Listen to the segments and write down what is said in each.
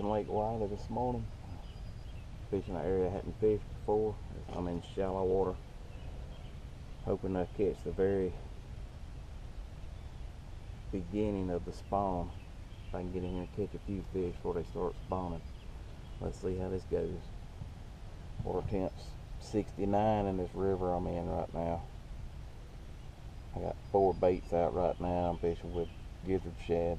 fishing Lake Wylie this morning. Fishing an area I hadn't fished before. I'm in shallow water. Hoping to catch the very beginning of the spawn. If I can get in here and catch a few fish before they start spawning. Let's see how this goes. Water temp's 69 in this river I'm in right now. I got four baits out right now. I'm fishing with gizzard shad.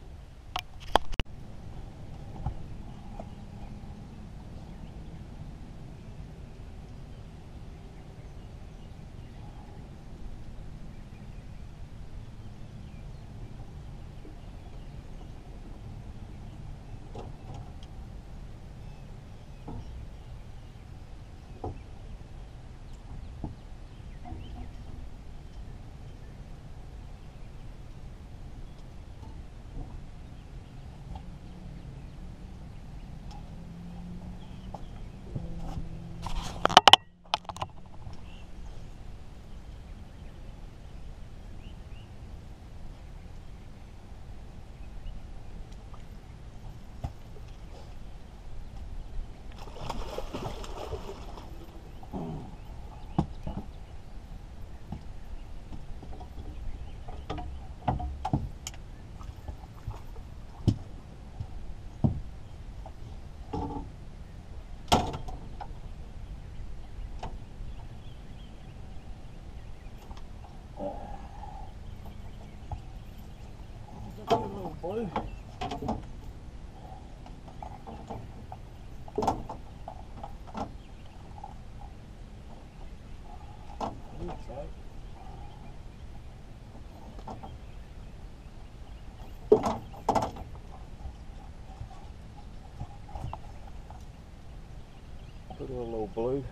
Just a little blue. Put a little blue.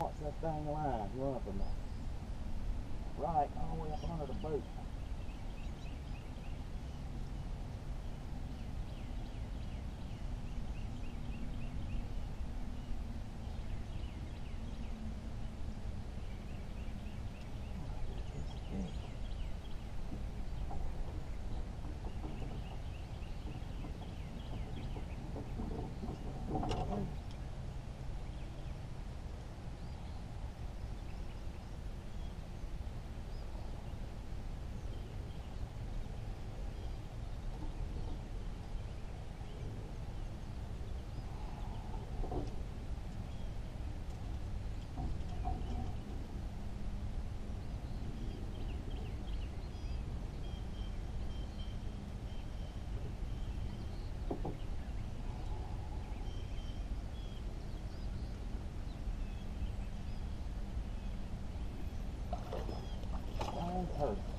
What's that dang line running from me? Right, all the way up under the boat. Dang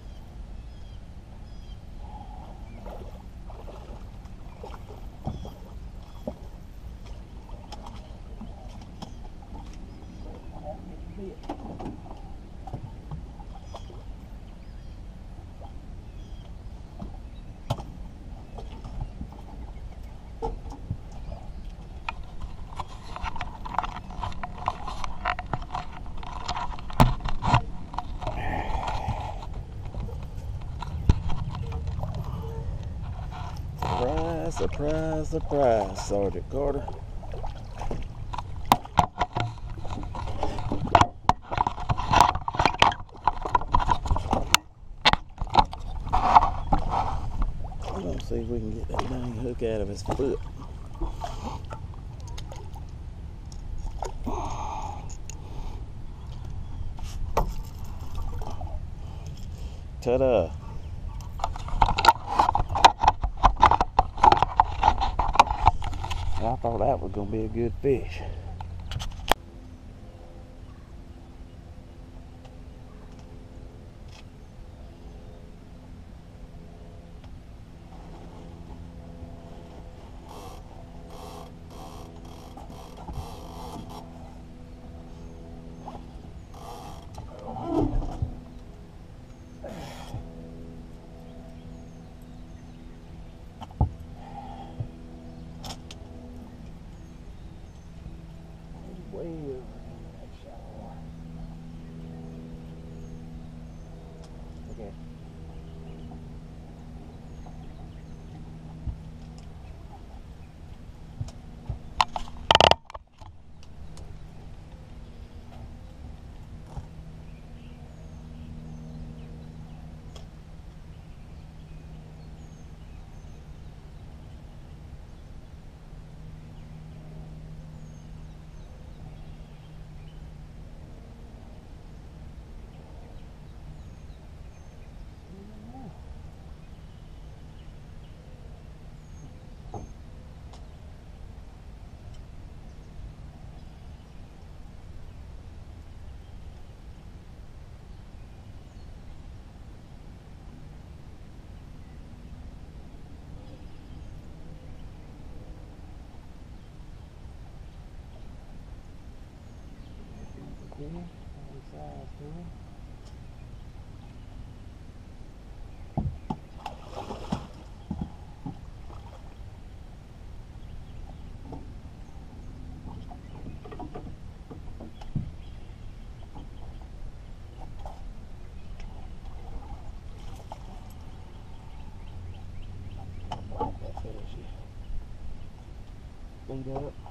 Surprise, surprise, Sergeant Carter. Gonna see if we can get that dang hook out of his foot. Ta-da! I thought that was gonna be a good fish. Okay. Like that finish. Feet up.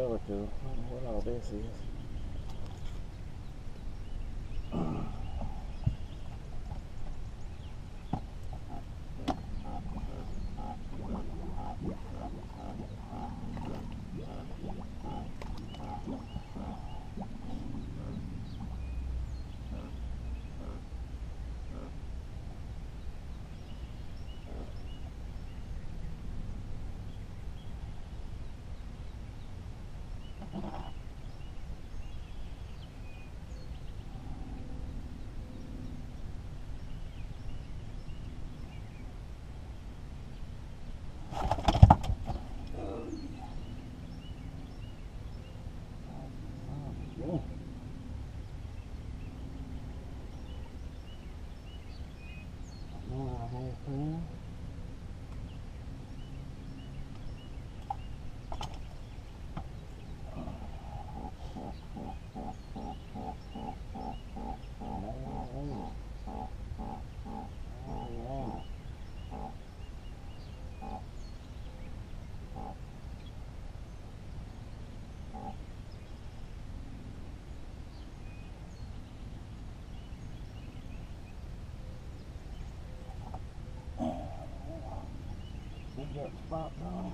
Color to. I don't know what all this is. Yeah. Nine and a half pounds. We got spots on.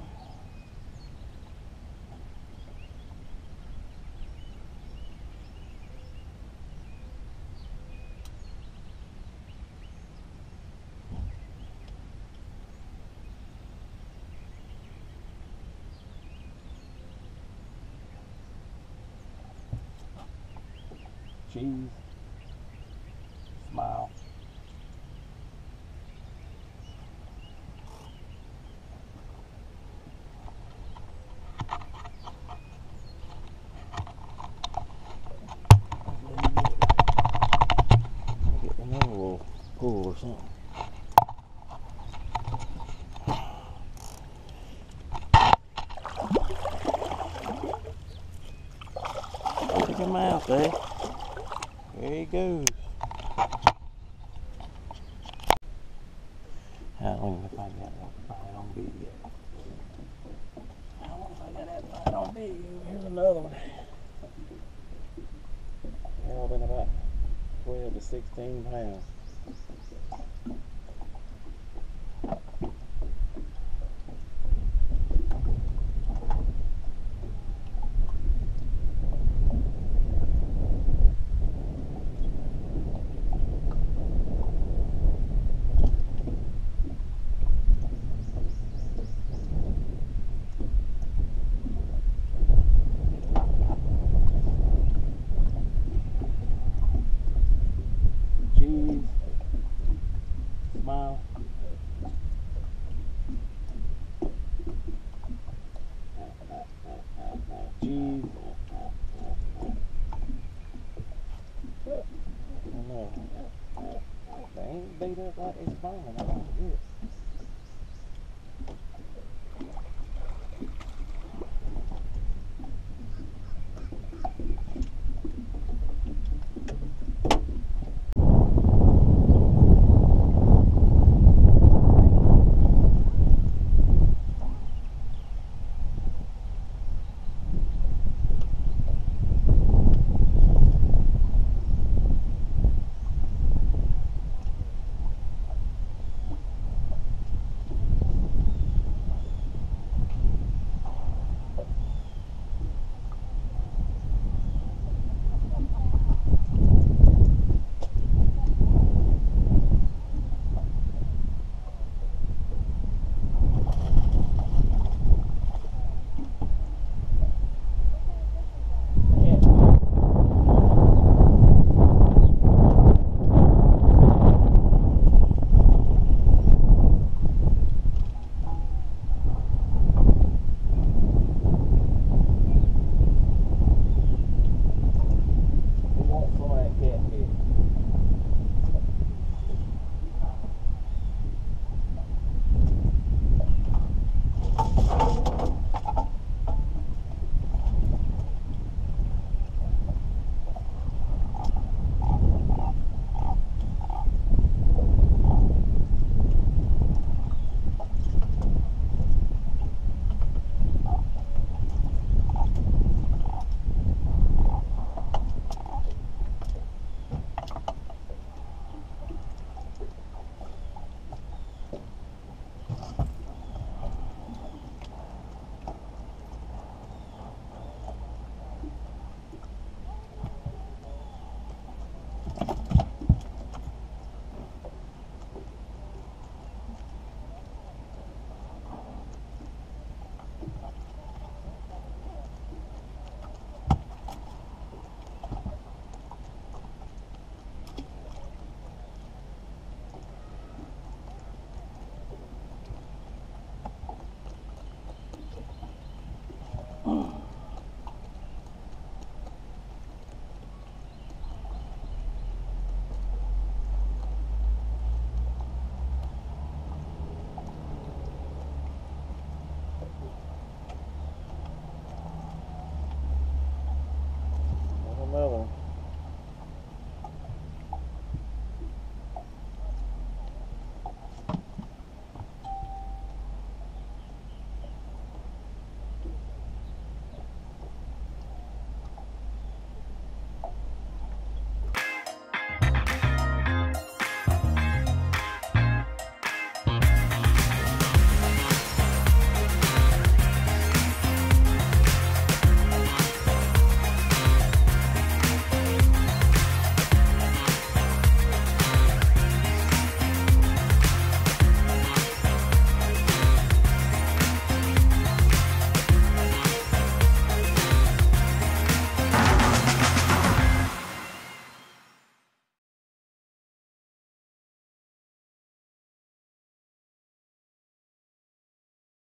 Cheese. Smile. Get another little pool or something. Look him out there. There he goes. I don't even think that one bite on big yet. I don't know if I got that. Here's another one. They're all been about 12 to 16 pounds.